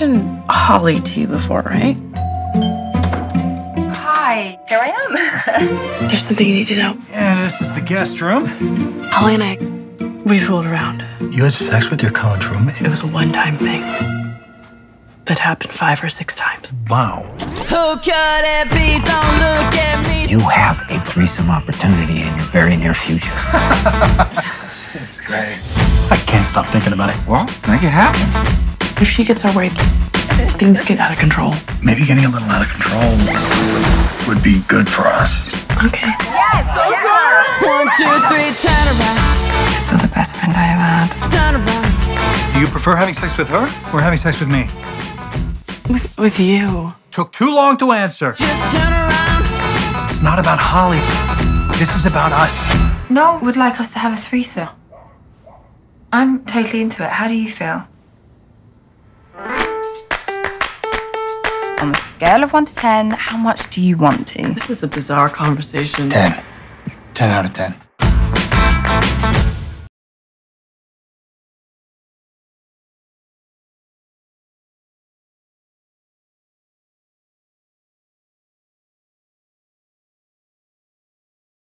mentioned Holly to you before, right? Hi, here I am. There's something you need to know. Yeah, this is the guest room. Holly and I, we fooled around. You had sex with your college roommate? It was a one-time thing that happened five or six times. Wow. Who could it be? Don't look at me. You have a threesome opportunity in your very near future. It's great. I can't stop thinking about it. Well, make it happen. If she gets our way, things get out of control. Maybe getting a little out of control would be good for us. Okay. Yes, One, two, three, turn around, Still the best friend I ever had. turn around. Do you prefer having sex with her or having sex with me? With, with you. Took too long to answer. Just turn around. It's not about Holly. This is about us. Noel would like us to have a threesome. I'm totally into it. How do you feel? On a scale of 1 to 10, how much do you want to? This is a bizarre conversation. 10. 10 out of 10.